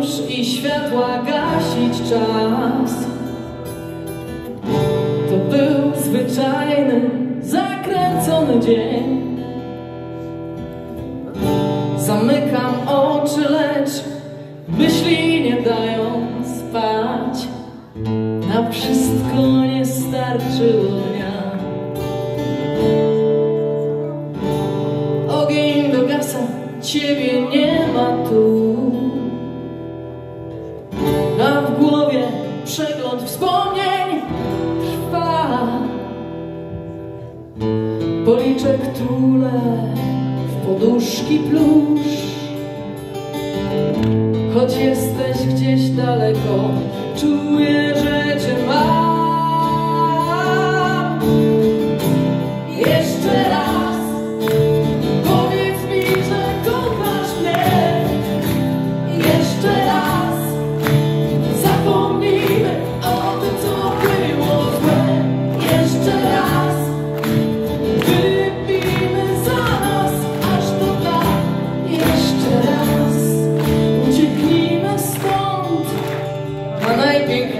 już i światła gasić czas. To był zwyczajny, zakręcony dzień. Zamykam oczy, lecz myśli nie dają spać. Na wszystko nie starczyło dnia. Ogień dogasa, ciebie nie ma tu. Przegląd wspomnień trwa. Policzek tule w poduszki plusz. Choć jesteś gdzieś daleko, czuję, na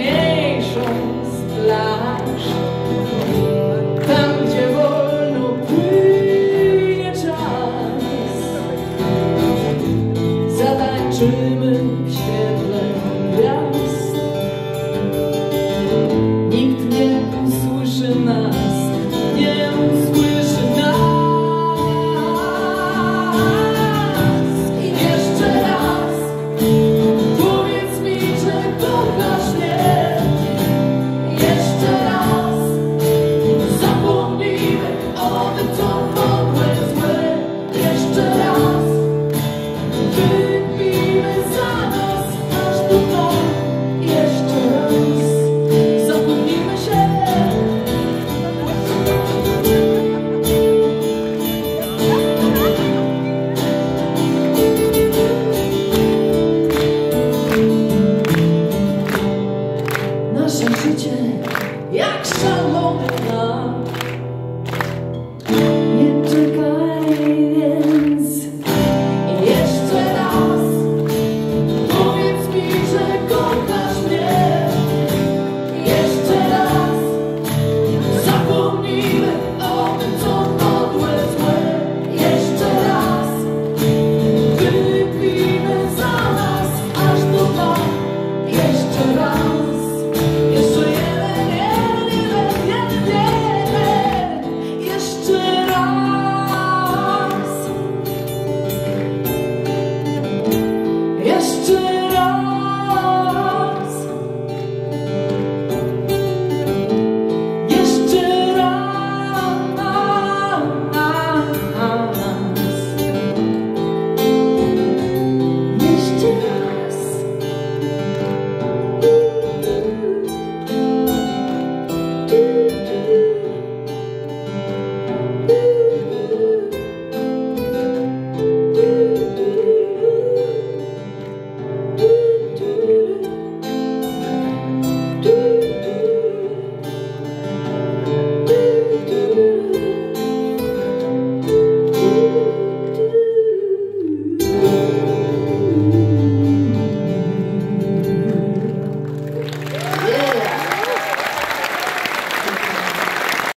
just